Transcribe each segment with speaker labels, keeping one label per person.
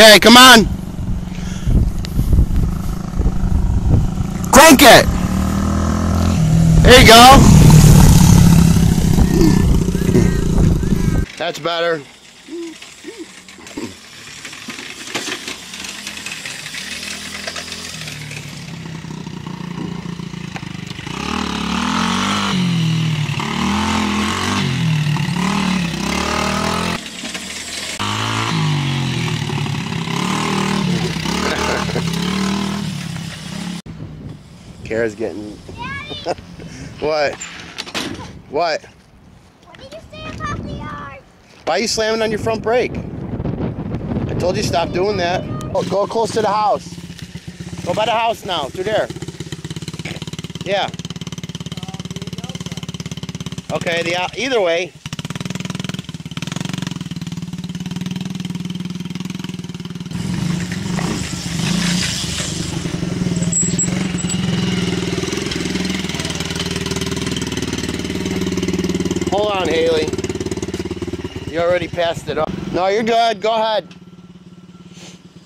Speaker 1: Okay, come on. Crank it. There you go. That's better. Kara's getting. what? What?
Speaker 2: What you say about the yard?
Speaker 1: Why are you slamming on your front brake? I told you stop doing that. Oh, go close to the house. Go by the house now, through there. Yeah. Okay, the uh, either way. Hold on, Haley. You already passed it up. No, you're good. Go ahead.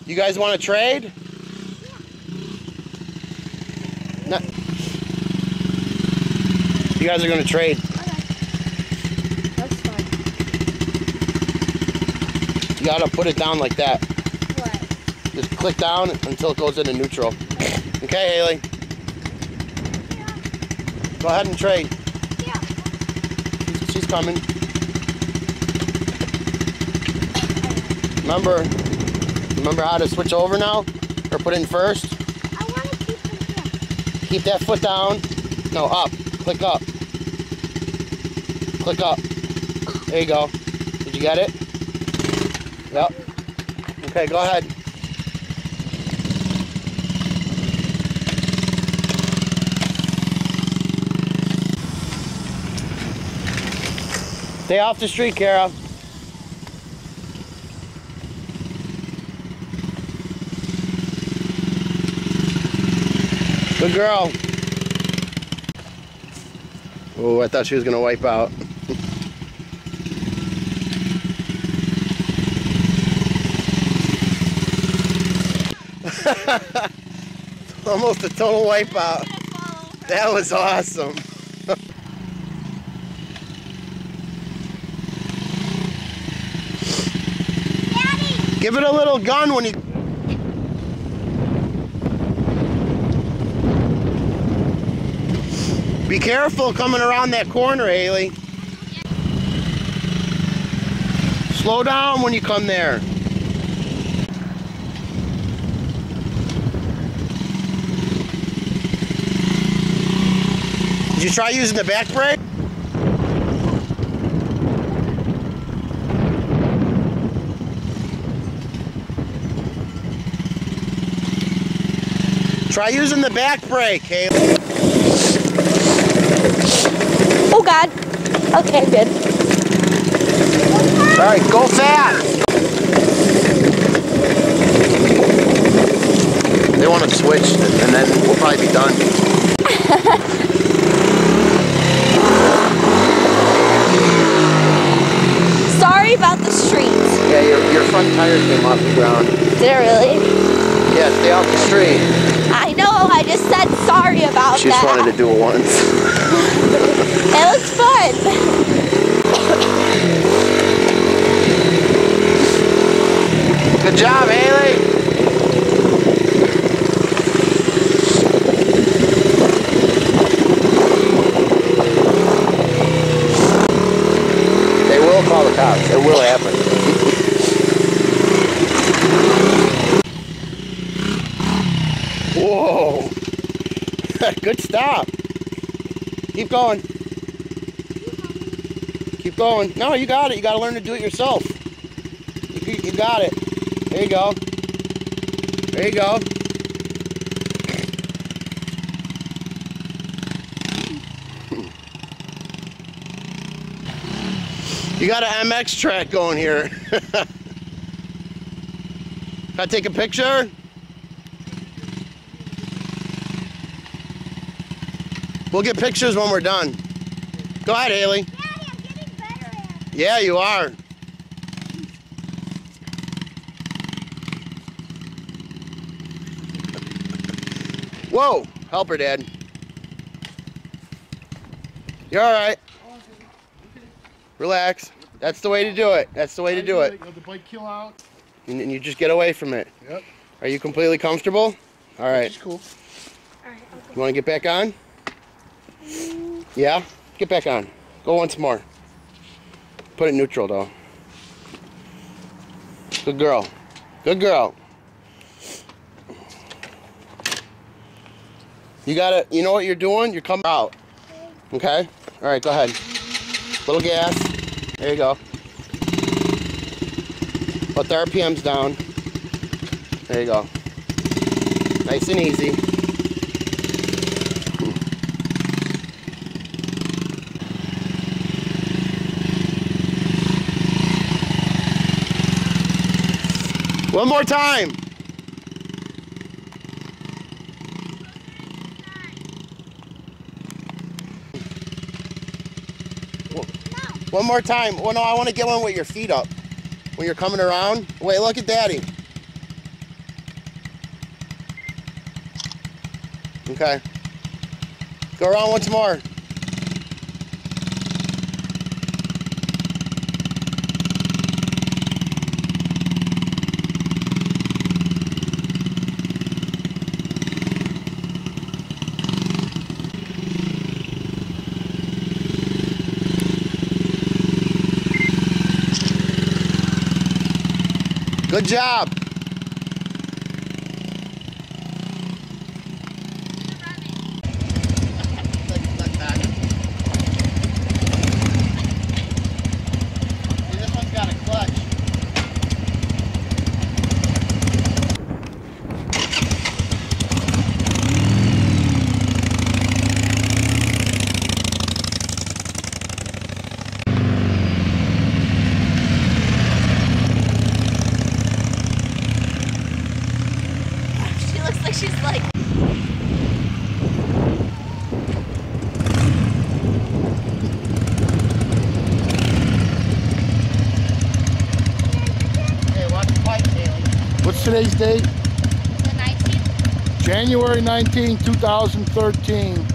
Speaker 1: You guys want to trade? No. You guys are going to trade.
Speaker 2: That's fine.
Speaker 1: You got to put it down like that.
Speaker 2: What?
Speaker 1: Just click down until it goes into neutral. Okay, Haley. Yeah. Go ahead and trade.
Speaker 2: Yeah.
Speaker 1: She's coming. Remember, remember how to switch over now? Or put in first?
Speaker 2: I want to keep them here.
Speaker 1: Keep that foot down. No, up. Click up. Click up. There you go. Did you get it? Yep. Okay, go ahead. Stay off the street, Kara. Good girl. Oh, I thought she was gonna wipe out. Almost a total wipeout. That was awesome. Give it a little gun when you. Be careful coming around that corner, Haley. Slow down when you come there. Did you try using the back brake? Try using the back brake, Haley.
Speaker 2: Oh God. Okay, good.
Speaker 1: All right, go fast. They want to switch, and then we'll probably be done.
Speaker 2: Sorry about the streets.
Speaker 1: Yeah, your, your front tire came off the ground.
Speaker 2: Did it really?
Speaker 1: Yeah, stay off the street.
Speaker 2: I know. I just said sorry about
Speaker 1: She just wanted to do it once.
Speaker 2: It looks fun.
Speaker 1: Good job, Haley. They will call the cops. It will happen. Whoa. Good stop. Keep going. Keep going. No, you got it. You got to learn to do it yourself. You, you got it. There you go. There you go. You got an MX track going here. Can I take a picture? We'll get pictures when we're done. Go ahead, Haley.
Speaker 3: Daddy, I'm getting better at it.
Speaker 1: Yeah, you are. Whoa! Help her, Dad. You're all right. Relax. That's the way to do it. That's the way to do it.
Speaker 4: Let the bike kill out.
Speaker 1: And and you just get away from it.
Speaker 4: Yep.
Speaker 1: Are you completely comfortable? All right.
Speaker 4: It's cool.
Speaker 1: You want to get back on? Yeah? Get back on. Go once more. Put it neutral, though. Good girl. Good girl. You gotta, you know what you're doing? You're coming out. Okay? All right, go ahead. Little gas. There you go. Put the RPMs down. There you go. Nice and easy. One more time. One more time. Well, no, I want to get one with your feet up. When you're coming around. Wait, look at Daddy. Okay. Go around once more. Good job. This one's got a clutch.
Speaker 2: She looks like she's like.
Speaker 1: Hey, watch the bike, Haley.
Speaker 4: What's today's date?
Speaker 2: The 19th.
Speaker 4: January 19, 2013.